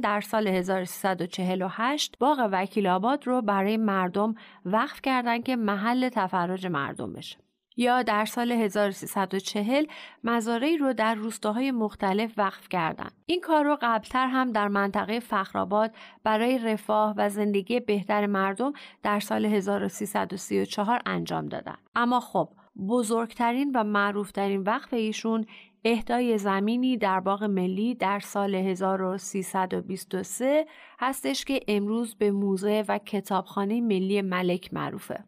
در سال 1348 باغ وکیل آباد رو برای مردم وقف کردند که محل تفرج مردم بشه. یا در سال 1340 مزارعی رو در روستاهای مختلف وقف کردند. این کار رو قبلتر هم در منطقه فخرآباد برای رفاه و زندگی بهتر مردم در سال 1334 انجام دادن. اما خب بزرگترین و معروفترین وقف ایشون اهدای زمینی در باغ ملی در سال 1323 هستش که امروز به موزه و کتابخانه ملی ملک معروفه.